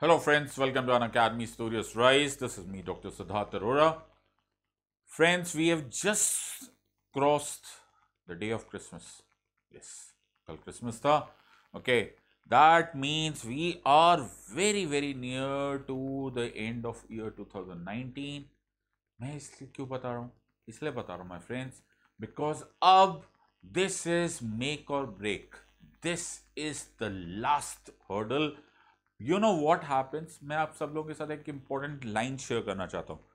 Hello, friends. Welcome to an Academy Studios Rise. This is me, Dr. Siddharth Arora. Friends, we have just crossed the day of Christmas. Yes, कल Christmas था. Okay, that means we are very, very near to the end of year 2019. मैं इसलिए क्यों बता रहा हूँ इसलिए बता रहा हूँ माई फ्रेंड्स बिकॉज अब this is make or break this is the last hurdle you know what happens मैं आप सब लोगों के साथ एक इंपॉर्टेंट लाइन शेयर करना चाहता हूँ।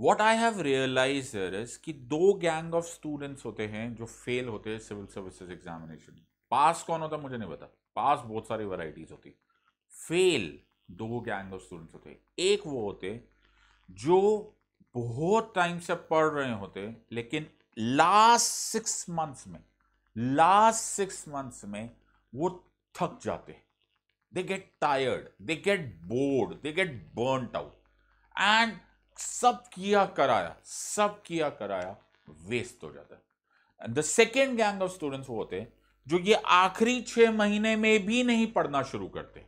What I have realise is कि दो गैंग ऑफ़ स्टूडेंट्स होते हैं जो फेल होते हैं सिविल सर्विसेज़ एग्जामिनेशन पास कौन होता मुझे नहीं पता। पास बहुत सारी वराइटीज होती फेल दो गैंग ऑफ़ स्टूडेंट्स होते एक वो होते जो बहुत टाइम से पढ़ रहे होते लेकिन लास्ट सिक्स मंथ्स में लास्ट सिक्स मंथ्स में वो थक जाते they get tired. They get bored. They get burnt out. And सब किया कराया, सब किया कराया वेस्ट हो जाता है। The second gang of students वो होते हैं, जो ये आखिरी छह महीने में भी नहीं पढ़ना शुरू करते।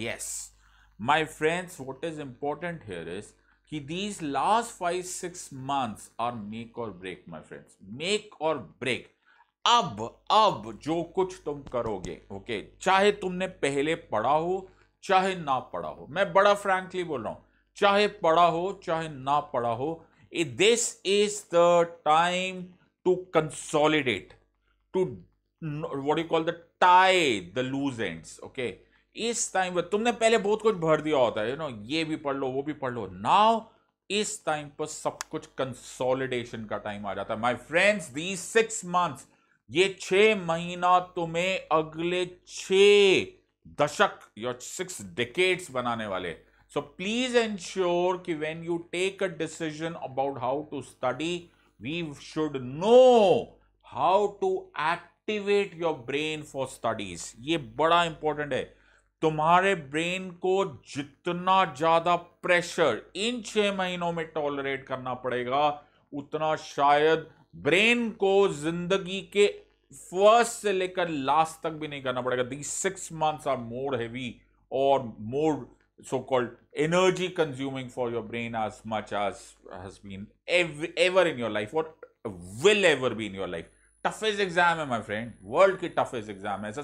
Yes my friends what is important here is कि these last five six months are make or break my friends make or break अब अब जो कुछ तुम करोगे ओके चाहे तुमने पहले पढ़ा हो, चाहे ना पढ़ा हो। मैं बड़ा फ्रैंकली बोल रहा हूँ, चाहे पढ़ा हो, चाहे ना पढ़ा हो this is the time to consolidate to what you call the tie the loose ends okay इस टाइम पर, तुमने पहले बहुत कुछ भर दिया होता है यू नो ये भी पढ़ लो, वो भी पढ़ लो। नाउ इस टाइम पर सब कुछ कंसोलिडेशन का टाइम आ जाता है। My friends the six months ये छह महीना तुम्हें अगले छ दशक या सिक्स डिकेट्स बनाने वाले। सो प्लीज़ एंश्योर कि when you take a decision about how to study we should know how to activate your brain for studies ये बड़ा इंपॉर्टेंट है। तुम्हारे ब्रेन को जितना ज़्यादा प्रेशर इन छह महीनों में टॉलरेट करना पड़ेगा, उतना शायद ब्रेन को ज़िंदगी के फ़र्स्ट से लेकर लास्ट तक भी नहीं करना पड़ेगा। The six months are more heavy और more so called energy consuming for your brain as much as has been ever in your life or will ever be in your life toughest exam है my friend world की toughest exam है। ऐसा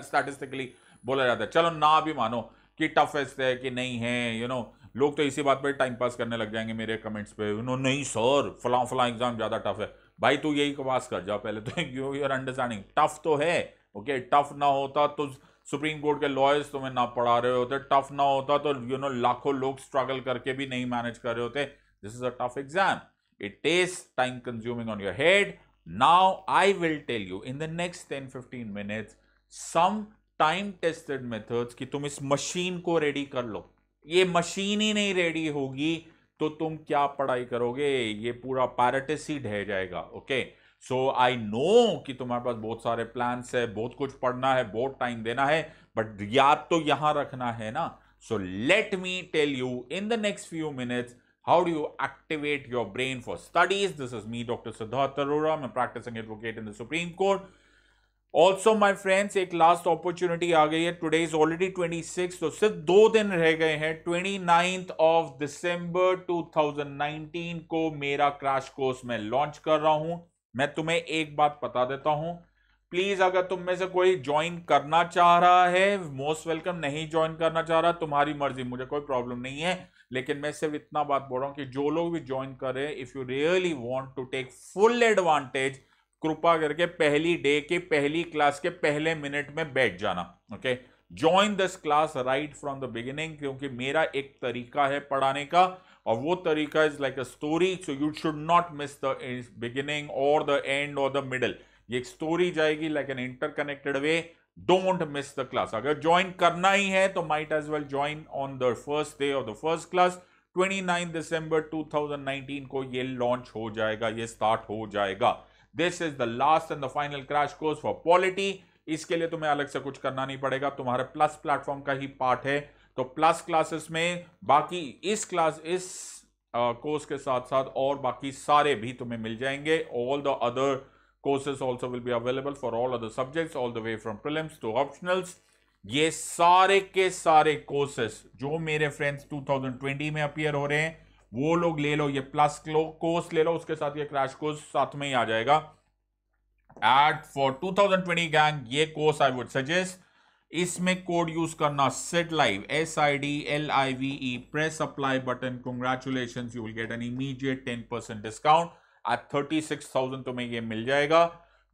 statistically बोला जाता है। चलो ना भी मानो कि टफेस्ट है कि नहीं है यू you नो know, लोग तो इसी बात पर टाइम पास करने लग जाएँगे मेरे कमेंट्स पे। नो नहीं सर फलां फलां एग्ज़ाम ज़्यादा टफ है। भाई, तू यही पास कर, जाओ पहले तो। यू यूर अंडरस्टैंडिंग टफ तो है ओके टफ ना होता तो सुप्रीम कोर्ट के लॉयर्स तुम्हें ना पढ़ा रहे होते। टफ ना होता तो यू नो लाखों लोग स्ट्रगल करके भी नहीं मैनेज कर रहे होते। This is a tough exam it is time consuming on your head now I will tell you in the next ten fifteen minutes some time tested methods कि तुम इस मशीन को रेडी कर लो। ये मशीन ही नहीं रेडी होगी तो तुम क्या पढ़ाई करोगे? ये पूरा पैराटिस ढह जाएगा ओके सो आई नो कि तुम्हारे पास बहुत सारे प्लान्स है, बहुत कुछ पढ़ना है, बहुत टाइम देना है बट याद तो यहाँ रखना है ना? So let me tell you in the next few minutes how do you activate your brain for studies this is me doctor Siddharth Arora मैं practising advocate in the Supreme Court also my friends एक last opportunity आ गई है। Today is already 26 तो सिर्फ़ दो दिन रह गए हैं। ट्वेंटी नाइन्थ ऑफ़ दिसंबर 2019 को मेरा क्रैश कोर्स मैं लॉन्च कर रहा हूँ। मैं तुम्हें एक बात बता देता हूँ। प्लीज़ अगर तुम में से कोई ज्वाइन करना चाह रहा है मोस्ट वेलकम नहीं ज्वाइन करना चाह रहा, तुम्हारी मर्ज़ी, मुझे कोई प्रॉब्लम नहीं है। लेकिन मैं सिर्फ़ इतना बात बोल रहा हूँ कि जो लोग भी ज्वाइन कर if you really want to take full advantage कृपा करके पहली डे के, पहली क्लास के पहले मिनट में बैठ जाना okay join this class right from the beginning क्योंकि मेरा एक तरीका है पढ़ाने का और वो तरीका is like a story so you should not miss the beginning और द एंड और द मिडल ये एक स्टोरी जाएगी like an interconnected way don't miss the class अगर ज्वाइन करना ही है तो might as well join on the first day of the first class 29 दिसंबर 2019 को ये लॉन्च हो जाएगा, ये स्टार्ट हो जाएगा। This is the last and the final crash course for polity इसके लिए तुम्हें अलग से कुछ करना नहीं पड़ेगा। तुम्हारे प्लस प्लेटफॉर्म का ही पार्ट है। तो प्लस क्लासेस में बाकी इस क्लास इस कोर्स uh, के साथ साथ और बाकी सारे भी तुम्हें मिल जाएँगे। All the other courses also will be available for all other subjects all the way from prelims to optionals. ये सारे के सारे कोर्सेस जो मेरे फ्रेंड्स 2020 में अपियर हो रहे हैं वो लोग ले लो, ये प्लस कोर्स ले लो, उसके साथ ये क्रैश कोर्स साथ में ही आ जाएगा। एट फॉर 2020 गैंग ये कोर्स आई वुड सजेस्ट इसमें कोड यूज़ करना Sid live S I D L I V E press apply button congratulation you will get an immediate ten percent discount at thirty six thousand तुम्हें ये मिल जाएगा।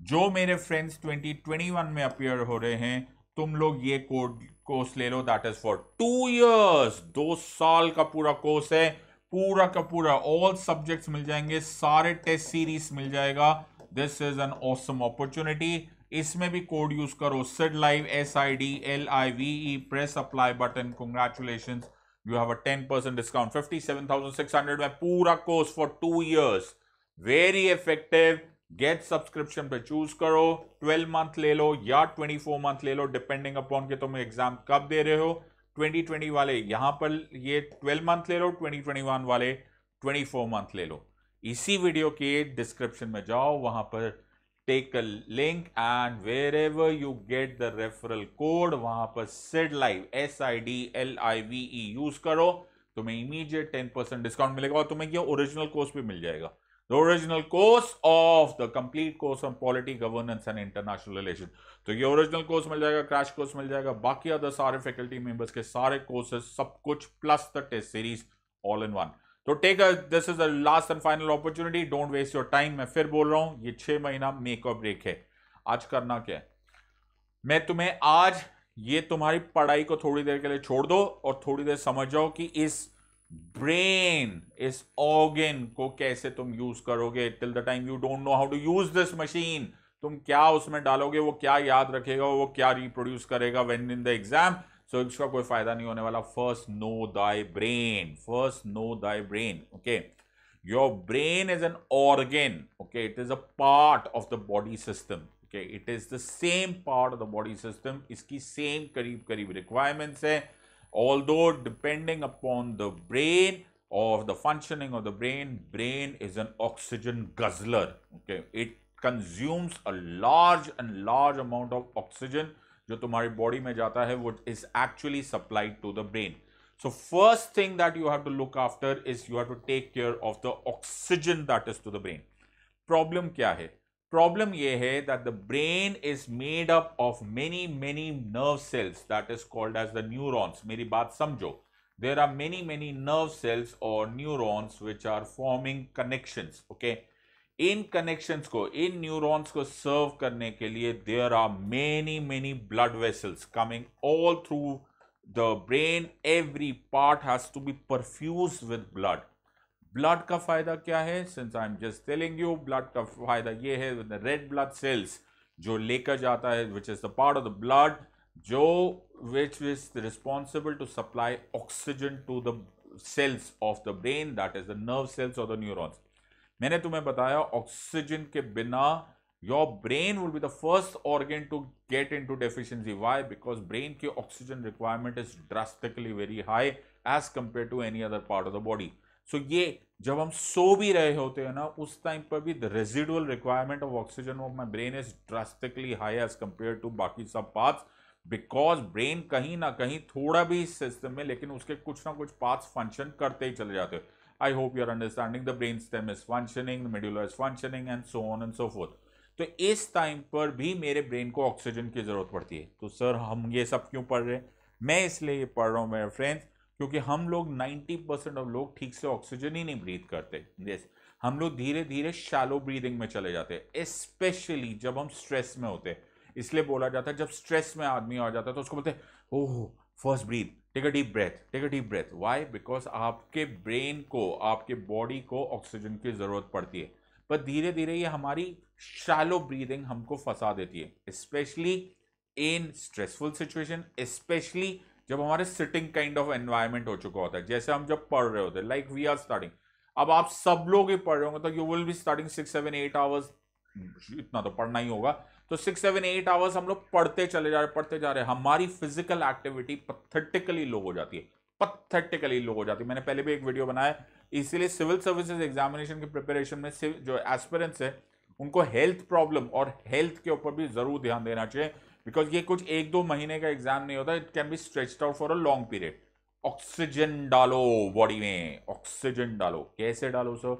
जो मेरे friends 2021 में appear हो रहे हैं, तुम लोग ये कोड कोर्स ले लो that is for two years दो साल का पूरा कोर्स है। पूरा का पूरा ऑल सब्जेक्ट्स मिल जाएँगे, सारे टेस्ट सीरीज़ मिल जाएगा। This is an awesome opportunity इसमें भी कोड यूज़ करो। Sid live S I D L I V E press apply button congratulation you have a ten percent discount fifty seven thousand six hundred में पूरा course for two years very effective get subscription पे choose करो। 12 month ले लो या 24 month ले लो depending upon के तुम एग्ज़ाम कब दे रहे हो। 2020 वाले, यहाँ पर ये 12 मंथ ले लो 2021 वाले 24 मंथ ले लो। इसी वीडियो के डिस्क्रिप्शन में जाओ, वहाँ पर take a link and wherever you get the referral code वहाँ पर Sid live S I D L I V E use करो, तुम्हें इमीडिएट टेन परसेंट डिस्काउंट मिलेगा और तुम्हें ये ओरिजिनल कोर्स भी मिल जाएगा। The original course of the complete course on polity governance and international relation तो ये ओरिजिनल कोर्स मिल जाएगा क्रैश कोर्स मिल जाएगा, बाकी अदर सारे फैकल्टी मेंबर्स के सारे कोर्सेज सब कुछ plus the test series all in one तो take this is the last and final opportunity don't waste your time मैं फिर बोल रहा हूँ, ये छह महीना मेक और ब्रेक है। आज करना क्या है? मैं तुम्हें आज ये तुम्हारी पढ़ाई को थोड़ी देर के लिए छोड़ दो और थोड़ी देर समझ जाओ कि इस ब्रेन इस ऑर्गेन को कैसे तुम यूज़ करोगे? Till the time you don't know how to use this machine तुम क्या उसमें डालोगे? वो क्या याद रखेगा? वो क्या रिप्रोड्यूस करेगा when in the exam so इसका कोई फ़ायदा नहीं होने वाला। First know thy brain first know thy brain okay your brain is an organ okay it is a part of the body system okay it is the same part of the body system इसकी same करीब करीब requirements है। Although depending upon the brain of the functioning of the brain brain is an oxygen guzzler okay it consumes a large and large amount of oxygen जो तुम्हारी body में जाता है वो is actually supplied to the brain so first thing that you have to look after is you have to take care of the oxygen that is to the brain problem क्या है problem ये है that the brain is made up of many many nerve cells that is called as the neurons मेरी बात समझो। There are many many nerve cells और neurons which are forming connections okay in connections को, इन neurons को serve करने के लिए there are many many blood vessels coming all through the brain every part has to be perfuse with blood blood का फ़ायदा क्या है? Since I am just telling you blood का फ़ायदा ये है रेड ब्लड सेल्स जो लेकर जाता है which is the part of the blood जो which is responsible to supply oxygen to the cells of the brain that is the nerve cells और द न्यूरॉन्स मैंने तुम्हें बताया ऑक्सीजन के बिना your brain will be the first organ to get into deficiency why because brain की oxygen requirement is drastically very high as compare to any other part of the body so so, ये जब हम सो भी रहे होते हैं ना उस टाइम पर भी the residual requirement of oxygen of my brain is drastically high as compare to बाकी सब पार्ट्स बिकॉज़ ब्रेन कहीं ना कहीं थोड़ा भी इस सिस्टम में लेकिन उसके कुछ ना कुछ पार्ट्स फ़ंक्शन करते ही चले जाते I hope you are understanding the brain stem is functioning medullar is functioning and so on and so forth तो इस टाइम पर भी मेरे ब्रेन को ऑक्सीजन की ज़रूरत पड़ती है। तो सर हम ये सब क्यों पढ़ रहे हैं? मैं इसलिए ये पढ़ रहा हूँ मेरे फ्रेंड्स क्योंकि हम लोग 90 परसेंट ऑफ़ लोग ठीक से ऑक्सीजन ही नहीं ब्रीथ करते। यस हम लोग धीरे धीरे शैलो ब्रीदिंग में चले जाते हैं स्पेशली जब हम स्ट्रेस में होते हैं। इसलिए बोला जाता है, जब स्ट्रेस में आदमी आ जाता है तो उसको बोलते हैं, ओह first breathe take a deep breath take a deep breath why because आपके ब्रेन को, आपके बॉडी को ऑक्सीजन की ज़रूरत पड़ती है। पर धीरे धीरे ये हमारी शैलो ब्रीदिंग हमको फंसा देती है specially in stressful situation specially जब हमारे सिटिंग काइंड ऑफ़ एनवायरमेंट हो चुका होता है, जैसे हम जब पढ़ रहे होते हैं लाइक वी आर स्टार्टिंग अब आप सब लोग ही पढ़ रहे होंगे तो you will be starting six seven eight hours इतना तो पढ़ना ही होगा. तो सिक्स सेवन एट आवर्स हम लोग पढ़ते चले जा रहे, पढ़ते जा रहे. हमारी फ़िज़िकल एक्टिविटी पथेटिकली लो हो जाती है. पथेटिकली लो हो जाती है. मैंने पहले भी एक वीडियो बनाया इसीलिए सिविल सर्विसेज़ एग्जामिनेशन की प्रिपरेशन में जो एस्पिरेंट्स है, उनको हेल्थ प्रॉब्लम और हेल्थ के ऊपर भी ज़रूर ध्यान देना चाहिए. बिकॉज़ ये कुछ एक दो महीने का एग्ज़ाम नहीं होता it can be stretched out for a long period oxygen डालो बॉडी में ऑक्सीजन डालो। कैसे डालो sir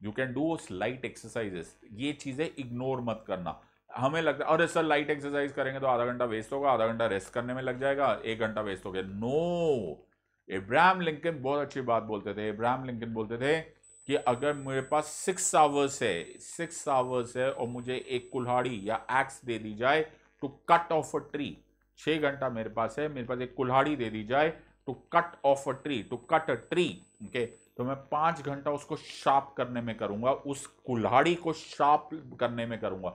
you can do light exercises ये चीज़ें इग्नोर मत करना। हमें लगता है, अरे सर लाइट एक्सरसाइज करेंगे तो आधा घंटा वेस्ट होगा, आधा घंटा रेस्ट करने में लग जाएगा, एक घंटा वेस्ट हो गया। नो इब्राहम लिंकन बहुत अच्छी बात बोलते थे। इब्राहम लिंकन बोलते थे कि अगर मेरे पास सिक्स आवर्स है सिक्स आवर्स है और मुझे एक कुल्हाड़ी या एक्स दे दी जाए to cut off a tree छह घंटा मेरे पास है, मेरे पास एक कुल्हाड़ी दे दी जाए to cut off a tree to cut a tree okay तो मैं पाँच घंटा उसको शार्प करने में करूँगा, उस कुल्हाड़ी को शार्प करने में करूँगा।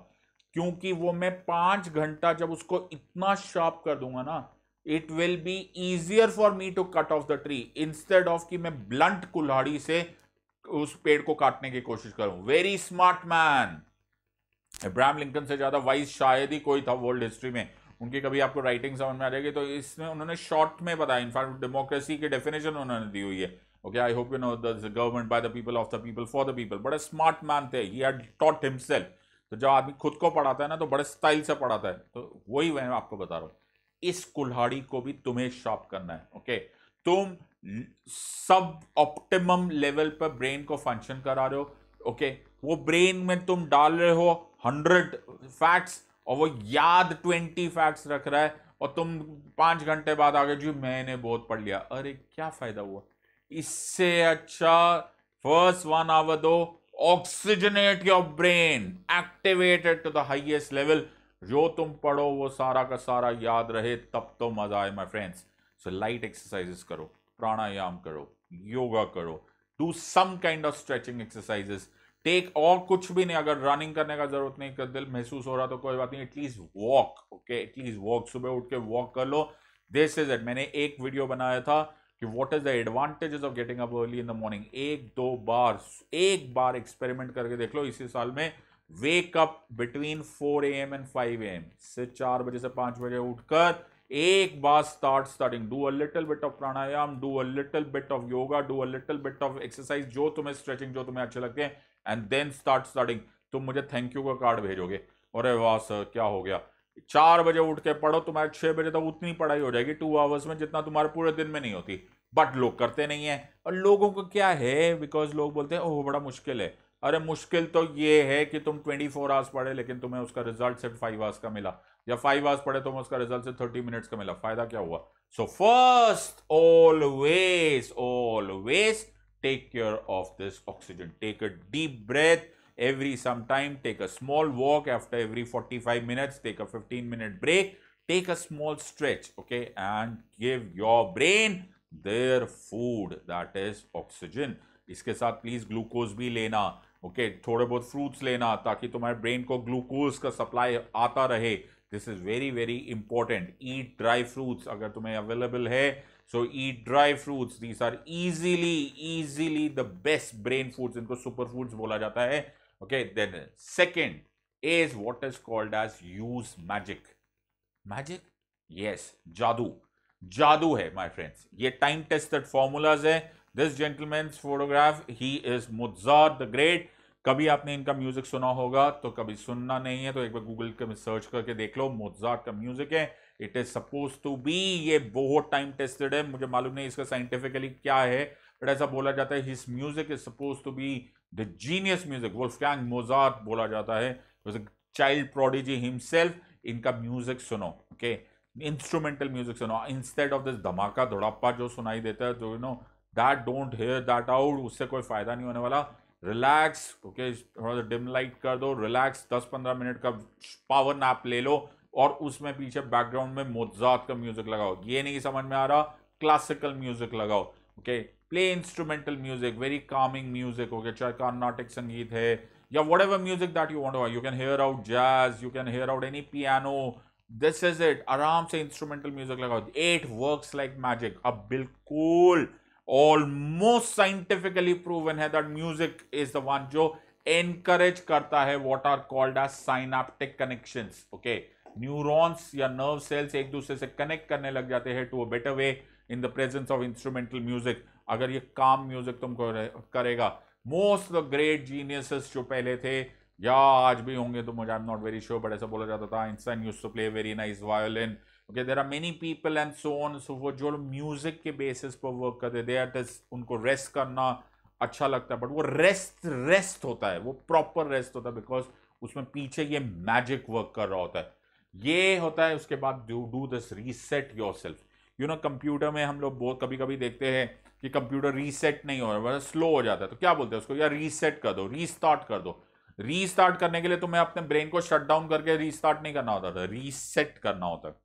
क्योंकि वो मैं पाँच घंटा जब उसको इतना शार्प कर दूँगा ना it will be easier for me to cut off the tree instead of कि मैं ब्लंट कुल्हाड़ी से उस पेड़ को काटने की कोशिश करूँ। Very smart man Abraham Lincoln से ज़्यादा वाइज शायद ही कोई था वर्ल्ड हिस्ट्री में। उनकी कभी आपको राइटिंग समझ में आ जाएगी तो इसमें उन्होंने शॉर्ट में बताया। इनफैक्ट डेमोक्रेसी की डेफिनेशन उन्होंने दी हुई है। Okay I hope you know the government by the people of the people for the people बड़े स्मार्ट मैन थे। ही हैड टॉट हिमसेल्फ तो जब आदमी खुद को पढ़ाता है ना तो बड़े स्टाइल से पढ़ाता है। तो वही मैं आपको बता रहा हूँ। इस कुल्हाड़ी को भी तुम्हें शॉप करना है। ओके तुम सब ऑप्टिमम लेवल पर ब्रेन को फ़ंक्शन करा रहे हो। ओके वो ब्रेन में तुम डाल रहे हो। हंड्रेड फैक्ट्स, और वो याद ट्वेंटी फैक्ट्स रख रहा है, और तुम पाँच घंटे बाद आगे जी, मैंने बहुत पढ़ लिया। अरे, क्या फ़ायदा हुआ? इससे अच्छा first one hour do oxygenate your brain activated to the highest level जो तुम पढ़ो, वो सारा का सारा याद रहे, तब तो मज़ा आए my friends so light exercises करो, प्राणायाम करो योगा करो do some kind of stretching exercises take और कुछ भी नहीं, अगर रनिंग करने का ज़रूरत नहीं कर दिल महसूस हो रहा तो कोई बात नहीं at least walk okay at least walk सुबह उठ के वॉक कर लो। दिस इज़ इट मैंने एक वीडियो बनाया था कि what is the advantages of getting up early in the morning एक, दो बार, एक बार एक्सपेरिमेंट करके देख लो इसी साल में। Wake up between four A M and five A M से चार बजे से पाँच बजे उठकर एक बार start starting do a little bit of pranayama do a little bit of yoga do a little bit of exercise जो तुम्हें स्ट्रेचिंग जो तुम्हें अच्छे लगते हैं एंड देन स्टार्ट स्टार्टिंग तुम मुझे थैंक यू का कार्ड भेजोगे। अरे वाह सर क्या हो गया? चार बजे उठ के पढ़ो, तुम्हारे छह बजे तक उतनी पढ़ाई हो जाएगी टू आवर्स में जितना तुम्हारे पूरे दिन में नहीं होती। बट लोग करते नहीं है। और लोगों को क्या है? बिकॉज़ लोग बोलते हैं, ओह, बड़ा मुश्किल है। अरे मुश्किल तो ये है कि तुम 24 फोर आवर्स पढ़े, लेकिन तुम्हें उसका रिज़ल्ट सिर्फ़ फाइव आवर्स का मिला। या फाइव आवर्स पढ़े, तुम्हें उसका रिज़ल्ट सिर्फ़ थर्टी मिनट्स का मिला। फ़ायदा क्या हुआ? So first always always take care of this oxygen take a deep breath every some time take a small walk after every 45 minutes take a 15 minute break take a small stretch okay and give your brain their food that is oxygen इसके साथ please glucose भी लेना okay okay, थोड़े बहुत fruits लेना ताकि तुम्हारे brain को ग्लूकोज का सप्लाई आता रहे this is very very important eat dry fruits अगर तुम्हें अवेलेबल है so eat dry fruits these are easily easily the best brain foods इनको सुपर फूड्स बोला जाता है। Okay then second as what is called as use magic magic yes जादू। जादू है माई फ्रेंड्स ये टाइम टेस्टेड फॉर्मूलाज है। This gentleman photograph he is Mozart the great कभी आपने इनका म्यूज़िक सुना होगा? तो कभी सुनना नहीं है तो एक बार गूगल के सर्च करके देख लो। मुजार का म्यूज़िक है। It is suppose to be ये बहुत टाइम टेस्टेड है, मुझे मालूम नहीं इसका साइंटिफिकली क्या है बट ऐसा बोला जाता है his music is suppose to be the genius music Wolfgang Mozart बोला जाता है चाइल्ड प्रोडिजी हिमसेल्फ इनका म्यूज़िक सुनो ओके इंस्ट्रूमेंटल म्यूज़िक सुनो इंस्टेड ऑफ़ दिस धमाका धड़ापा जो सुनाई देता है, जो you know that don't hear that out उससे कोई फ़ायदा नहीं होने वाला। रिलैक्स ओके थोड़ा सा डिम लाइट कर दो रिलैक्स दस पंद्रह मिनट का पावर नैप ले लो और उसमें पीछे बैकग्राउंड में मोजात का म्यूज़िक लगाओ। ये नहीं समझ में आ रहा क्लासिकल म्यूज़िक लगाओ okay play instrumental music very calming music हो गया चाहे कार्नाटिक संगीत है, या whatever music that you want you can hear out jazz you can hear out any piano this is it आराम से इंस्ट्रूमेंटल म्यूज़िक लगाओ। इट वर्क्स लाइक मैजिक अब बिल्कुल ऑलमोस्ट साइंटिफिकली प्रूवन है that music is the one जो encourage करता है what are called as synaptic connection okay neurons या नर्व सेल्स एक दूसरे से कनेक्ट करने लग जाते हैं to a better way in the presence of instrumental music अगर ये काम म्यूज़िक तुमको करेगा। मोस्ट द ग्रेट जीनियसेस जो पहले थे, या आज भी होंगे तो मुझे I am not very sure but ऐसा बोला जाता था। Einstein use to play very nice violin okay there are many people and so on so वो जो म्यूज़िक के बेसिस पर वर्क करते दे उनको रेस्ट करना अच्छा लगता है बट वो रेस्ट रेस्ट होता है। वो प्रॉपर रेस्ट होता है बिकॉज़ उसमें पीछे ये मैजिक वर्क कर रहा होता है। ये होता है उसके बाद do do this reset yourself you know computer में हम लोग बहुत कभी कभी देखते हैं कि कंप्यूटर रीसेट नहीं हो रहा स्लो हो जाता है। तो क्या बोलते हैं उसको? यार रीसेट कर दो रीस्टार्ट कर दो। रीस्टार्ट करने के लिए तुम्हें अपने ब्रेन को शट डाउन करके रीस्टार्ट नहीं करना होता था रीसेट करना होता है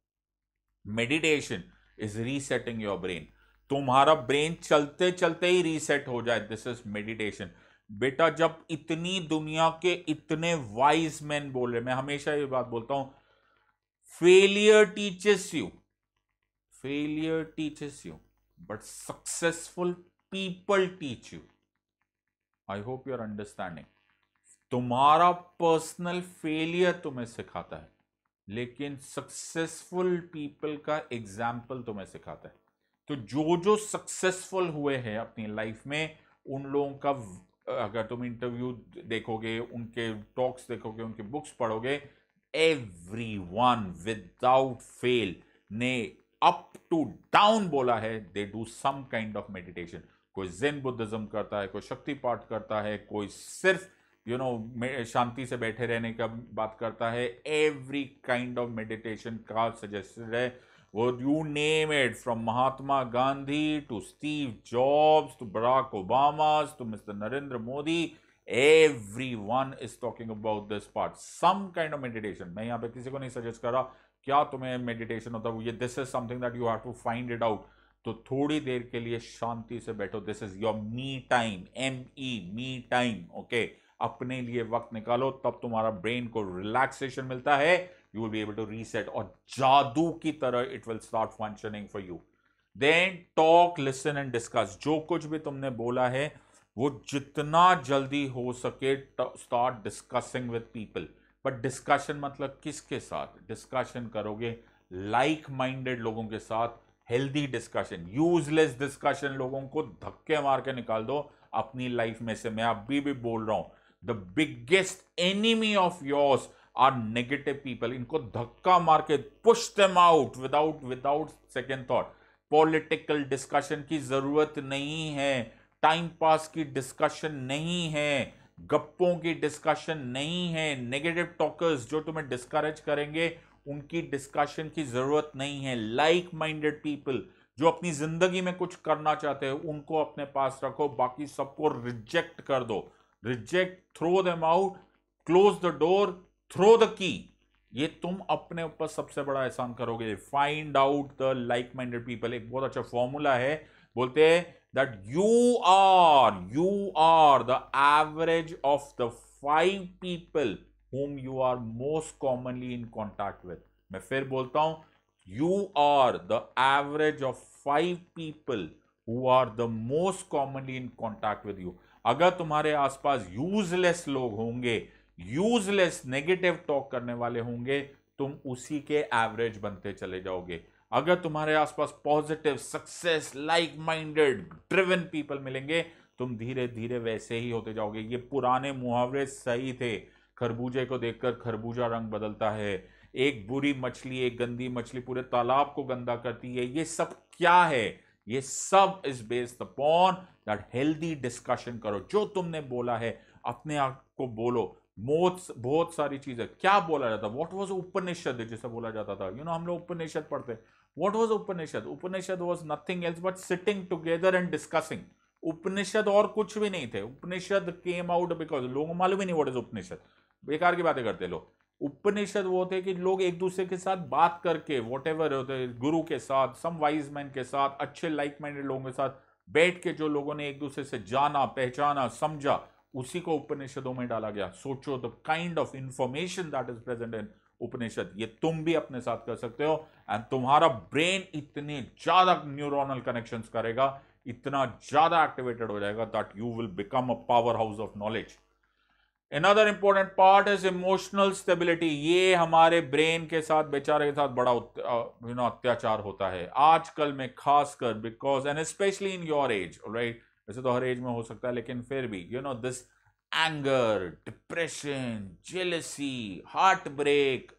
meditation is resetting your brain तुम्हारा ब्रेन चलते चलते ही रीसेट हो जाए। दिस इज़ मेडिटेशन बेटा, जब इतनी दुनिया के इतने वाइज मैन बोल रहे मैं हमेशा ये बात बोलता हूँ failure teaches you failure teaches you but successful people teach you I hope you are understanding तुम्हारा पर्सनल फेलियर तुम्हें सिखाता है, लेकिन सक्सेसफुल पीपल का एग्ज़ाम्पल तुम्हें सिखाता है। तो जो जो सक्सेसफुल हुए हैं अपनी लाइफ में, उन लोगों का, अगर तुम इंटरव्यू देखोगे, उनके टॉक्स देखोगे, उनके बुक्स पढ़ोगे वन विदाउट फेल ने अप टू डाउन बोला है they do some kind of meditation कोई जिन बुद्धिज्म करता है, कोई शक्ति पाठ करता है, कोई सिर्फ़ यू नो शांति से बैठे रहने का बात करता है एवरी काइंड ऑफ़ मेडिटेशन का सजेस्टेड है। वो you name it from Mahatma Gandhi to Steve Jobs to Barack Obama to mister Narendra Modi one is talking about this part some kind of meditation मैं यहाँ पे किसी को नहीं suggest कर रहा, क्या तुम्हें मेडिटेशन होता है? ये this is something that you have to find it out तो थोड़ी देर के लिए शांति से बैठो. This is your me time M E me time okay अपने लिए वक्त निकालो, तब तुम्हारा ब्रेन को रिलैक्सेशन मिलता है. You will be able to reset और जादू की तरह it will start functioning for you then talk listen and discuss जो कुछ भी तुमने बोला है वो जितना जल्दी हो सके start discussing with people but discussion मतलब किसके साथ? डिस्कशन करोगे लाइक माइंडेड लोगों के साथ हेल्दी डिस्कशन यूजलेस डिस्कशन लोगों को धक्के मार के निकाल दो अपनी लाइफ में से। मैं अभी भी बोल रहा हूँ the biggest enemy of yours are negative people इनको धक्का मार के push them out without without second thought political discussion की ज़रूरत नहीं है। टाइम पास की डिस्कशन नहीं है, गप्पों की डिस्कशन नहीं है, नेगेटिव टॉकर्स जो तुम्हें डिस्करेज करेंगे, उनकी डिस्कशन की ज़रूरत नहीं है। लाइक माइंडेड पीपल जो अपनी ज़िंदगी में कुछ करना चाहते हैं, उनको अपने पास रखो, बाकी सबको रिजेक्ट कर दो। Reject throw them out close the door throw the key ये तुम अपने ऊपर सबसे बड़ा एहसान करोगे। Find out the like minded people एक बहुत अच्छा फॉर्मूला है। बोलते हैं that you are you are the average of the five people whom you are most commonly in contact with मैं फिर बोलता हूँ you are the average of five people who are the most commonly in contact with you अगर तुम्हारे आसपास useless लोग होंगे useless negative talk करने वाले होंगे, तुम उसी के एवरेज बनते चले जाओगे। अगर तुम्हारे आसपास positive success like minded driven people मिलेंगे तुम धीरे धीरे वैसे ही होते जाओगे। ये पुराने मुहावरे सही थे। खरबूजे को देखकर खरबूजा रंग बदलता है। एक बुरी मछली एक गंदी मछली पूरे तालाब को गंदा करती है। ये सब क्या है? ये सब is based upon that healthy discussion करो। जो तुमने बोला है अपने आप को बोलो। बहुत बहुत सारी चीज़ें। क्या बोला जाता? वॉट वॉज़ उपनिषद जिसे बोला जाता था? यू you नो know, हम लोग उपनिषद पढ़ते what was Upanishad Upanishad was nothing else but sitting together and discussing Upanishad और कुछ भी नहीं थे। उपनिषद केम आउट बिकॉज़ लोगों मालूम ही नहीं वॉट इज़ उपनिषद बेकार की बातें करते लोग। उपनिषद वो थे कि लोग एक दूसरे के साथ बात करके वॉट एवर होते गुरु के साथ सम वाइज मैन के साथ, अच्छे लाइक माइंडेड लोगों के साथ बैठ के जो लोगों ने एक दूसरे से जाना, पहचाना, समझा, उसी को उपनिषदों में डाला गया। सोचो the kind of information that is present in Upanishad, ये तुम भी अपने साथ कर सकते हो। एंड तुम्हारा ब्रेन इतने ज़्यादा न्यूरोनल कनेक्शन करेगा, इतना ज़्यादा एक्टिवेटेड हो जाएगा that you will become a power house of knowledge another important part is emotional stability ये हमारे ब्रेन के साथ, बेचारे के साथ बड़ा यू नो अत्याचार होता है। आजकल में खासकर because and specially in your age right वैसे तो हर एज में हो सकता है, लेकिन फिर भी you know this anger, depression, jealousy, heartbreak,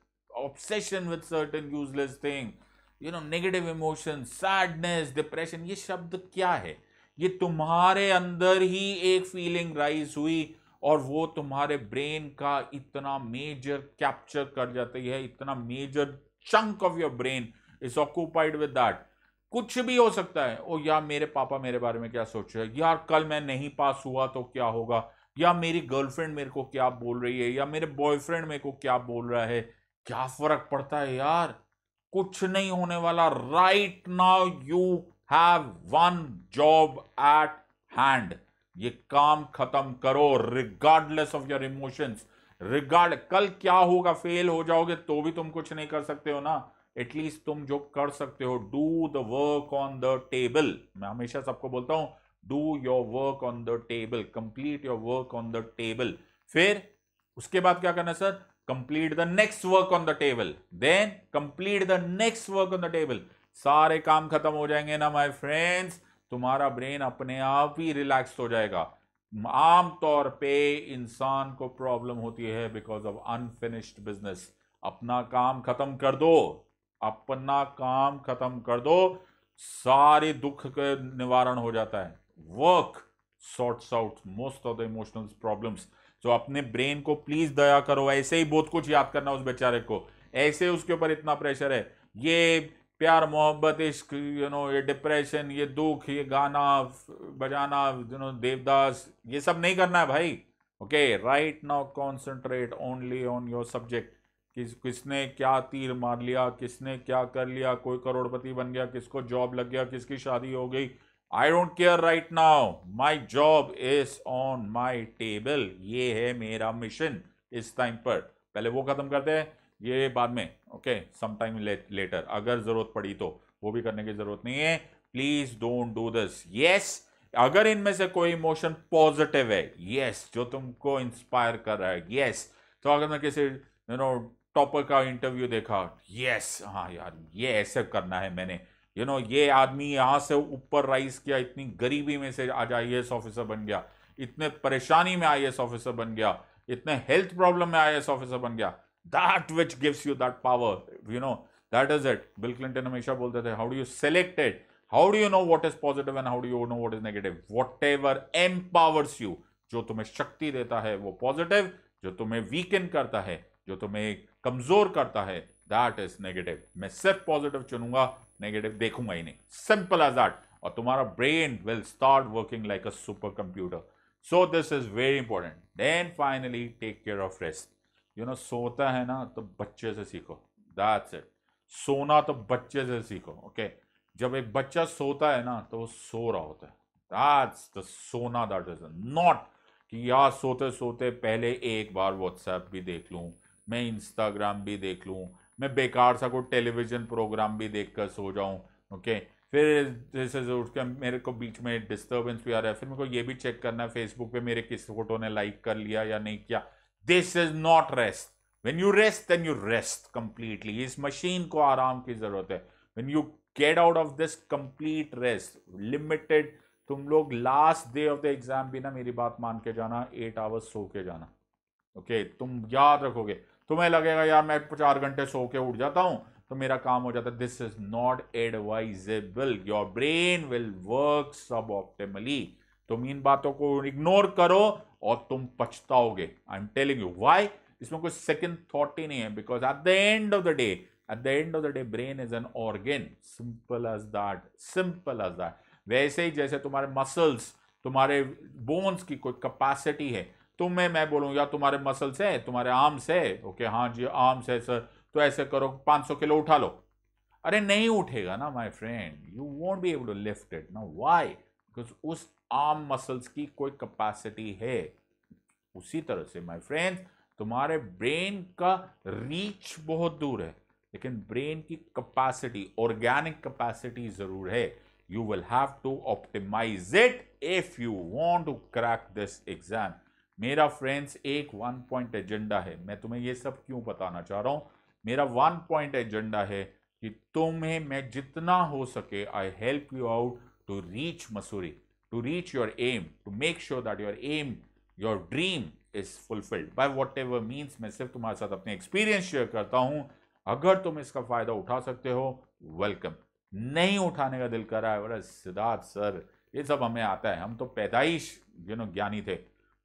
obsession with certain useless thing, you know, negative emotions, sadness, depression, ये शब्द क्या है? ये तुम्हारे अंदर ही एक फीलिंग राइज हुई और वो तुम्हारे ब्रेन का इतना मेजर कैप्चर कर जाती है इतना major chunk of your brain is occupied with that कुछ भी हो सकता है। ओ यार मेरे पापा मेरे बारे में क्या सोच रहे हैं? यार कल मैं नहीं पास हुआ तो क्या होगा? या मेरी गर्लफ्रेंड मेरे को क्या बोल रही है, या मेरे बॉयफ्रेंड मेरे को क्या बोल रहा है, क्या फ़र्क पड़ता है यार? कुछ नहीं होने वाला। Right now you have one job at hand ये काम खत्म करो regardless of your emotions regard कल क्या होगा फेल हो जाओगे तो भी तुम कुछ नहीं कर सकते हो ना। एटलीस्ट तुम जो कर सकते हो do the work on the table मैं हमेशा सबको बोलता हूँ do your work on the table complete your work on the table फिर उसके बाद क्या करना sir complete the next work on the table then complete the next work on the table सारे काम खत्म हो जाएँगे ना माय फ्रेंड्स तुम्हारा ब्रेन अपने आप ही रिलैक्स हो जाएगा. आमतौर पे इंसान को प्रॉब्लम होती है बिकॉज़ ऑफ़ अनफिनिश्ड बिज़नेस अपना काम खत्म कर दो. अपना काम खत्म कर दो. सारे दुख का निवारण हो जाता है. Work sorts out most of the emotional problems तो अपने ब्रेन को प्लीज़ दया करो, ऐसे ही बहुत कुछ याद करना उस बेचारे को। ऐसे उसके ऊपर इतना प्रेशर है। ये प्यार, मोहब्बत, इश्क यू नो ये डिप्रेशन ये दुख, ये गाना, बजाना यू नो देवदास, ये सब नहीं करना है भाई। Okay right now concentrate only on your subject किस, किसने क्या तीर मार लिया, किसने क्या कर लिया, कोई करोड़पति बन गया, किसको जॉब लग गया, किसकी शादी हो गई। I don't care right now my job is on my table ये है मेरा मिशन इस टाइम पर। पहले वो खत्म करते हैं ये बाद में ओके सम टाइम लेटर अगर ज़रूरत पड़ी तो। वो भी करने की ज़रूरत नहीं है। Please don't do this yes अगर इनमें से कोई इमोशन पॉजिटिव है यस yes, जो तुमको इंस्पायर कर रहा है यस yes, तो अगर मैं किसी यू नो टॉपर का इंटरव्यू देखा यस yes, हाँ यार ये ऐसे करना है मैंने। यू नो ये आदमी यहाँ से ऊपर राइज किया, इतनी गरीबी में से आज आई एस ऑफिसर बन गया। इतने परेशानी में आई एस ऑफिसर बन गया। इतने हेल्थ प्रॉब्लम में आई एस ऑफिसर बन गया। That which gives you that power you know that is it Bill Clinton हमेशा बोलते थे how do you selected how do you know what is positive and how do you know what is negative whatever empowers you जो तुम्हें शक्ति देता है, वो positive जो तुम्हें वीकेंड करता है, जो तुम्हें कमज़ोर करता है दैट इज़ नेगेटिव मैं सिर्फ़ पॉजिटिव चुनूँगा नेगेटिव देखूँगा ही नहीं. सिंपल एज दैट और तुम्हारा brain will start working like a super computer so this is very important then finally take care of rest you know सोता है ना तो बच्चे से सीखो. दैट्स इट सोना तो बच्चे से सीखो ओके okay? जब एक बच्चा सोता है ना तो वो सो रहा होता है. दैट्स द सोना दैट इज़ नॉट कि यार सोते सोते पहले एक बार व्हाट्सएप भी देख लूँ, मैं इंस्टाग्राम भी देख लूँ मैं बेकार सा कोई टेलीविज़न प्रोग्राम भी देख कर सो जाऊँ ओके फिर जैसे उठ के मेरे को बीच में डिस्टर्बेंस भी आ रहा है फिर मेरे को ये भी चेक करना है फेसबुक पे मेरे किस फ़ोटो ने लाइक कर लिया या नहीं किया। This is not rest when you rest then you rest completely इस मशीन को आराम की ज़रूरत है। When you get out of this complete rest limited तुम लोग last day of the exam भी ना मेरी बात मान के जाना एट आवर्स सो के जाना ओके okay, तुम याद रखोगे। तुम्हें लगेगा, यार, मैं चार घंटे सो के उठ जाता हूँ। तो मेरा काम हो जाता है this is not advisable your brain will work suboptimally तुम इन बातों को इग्नोर करो और तुम पछताओगे। I am telling you why इसमें कोई सेकंड थॉट ही नहीं है because at the end of the day at the end of the day brain is an organ simple as that simple as that वैसे ही जैसे तुम्हारे मसल्स तुम्हारे बोन्स की कोई कैपेसिटी है तुम्हें मैं बोलूँ, या तुम्हारे मसल्स है, तुम्हारे आर्म्स है ओके हाँ जी आर्म्स है सर तो ऐसे करो 500 किलो उठा लो। अरे, नहीं उठेगा ना my friend you won't be able to lift it ना व्हाई बिकॉज़ उस आर्म मसल्स की कोई कैपेसिटी है। उसी तरह से माय फ्रेंड्स तुम्हारे ब्रेन का रीच बहुत दूर है, लेकिन ब्रेन की कैपेसिटी ऑर्गेनिक कैपेसिटी ज़रूर है। You will have to optimize it if you want to crack this exam मेरा फ्रेंड्स एक वन पॉइंट एजेंडा है। मैं तुम्हें ये सब क्यों बताना चाह रहा हूँ? मेरा वन पॉइंट एजेंडा है कि तुम्हें, मैं जितना हो सके I help you out to reach Mussoorie to reach your aim to make sure that your aim your dream is fulfilled by whatever means मैं सिर्फ़ तुम्हारे साथ अपने एक्सपीरियंस शेयर करता हूँ। अगर तुम इसका फ़ायदा उठा सकते हो वेलकम नहीं उठाने का दिल कर रहा है सिद्धार्थ सर, ये सब हमें आता है। हम तो पैदाइश यू नो ज्ञानी थे।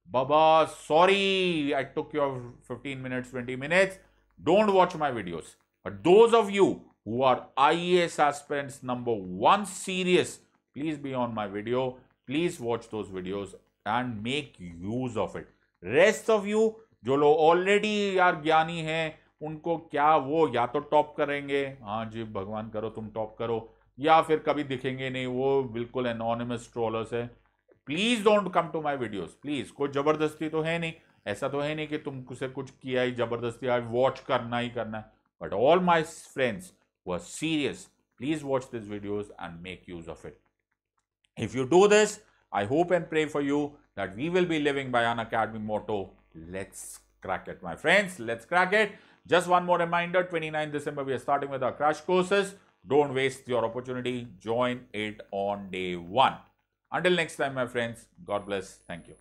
बाबा sorry I took your 15 minutes 20 minutes don't watch my videos but those of you who are IAS aspirants number one serious, please be on my video. Please watch those videos and make use of it. Rest of you, जो लोग already यार ज्ञानी हैं उनको क्या वो या तो टॉप करेंगे। हाँ जी भगवान करो तुम टॉप करो। या फिर कभी दिखेंगे नहीं वो बिल्कुल एनोनिमस ट्रोलर्स है। Please don't come to my videos please कोई जबरदस्ती तो है नहीं ऐसा तो है नहीं कि तुम से कुछ किया ही जबरदस्ती आज वॉच करना ही करना है but all my friends who are serious, please watch these videos and make use of it. If you do this, I hope and pray for you that we will be living by an academy motto. Let's crack it, my friends. Let's crack it. Just one more reminder 29 December, we are starting with our crash courses. Don't waste your opportunity. Join it on day one. until next time, my friends, God bless. Thank you.